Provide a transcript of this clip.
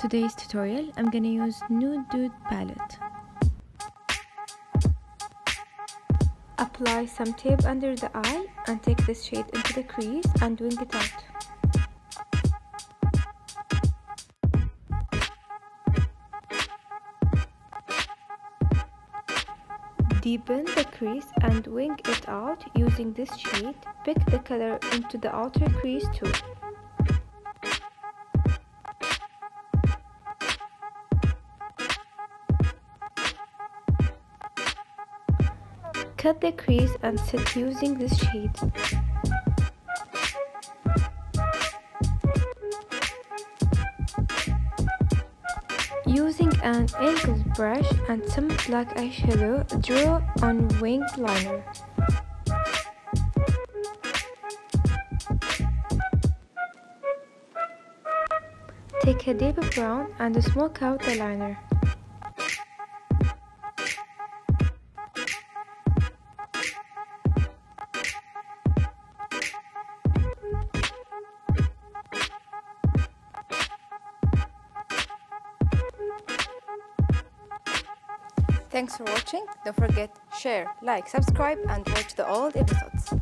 today's tutorial, I'm gonna use Nude Dude palette. Apply some tape under the eye and take this shade into the crease and wing it out. Deepen the crease and wing it out using this shade. Pick the color into the outer crease too. Cut the crease and set using this shade. Using an angled brush and some black eyeshadow, draw on winged liner. Take a deep brown and smoke out the liner. Thanks for watching. Don't forget share, like, subscribe and watch the old episodes.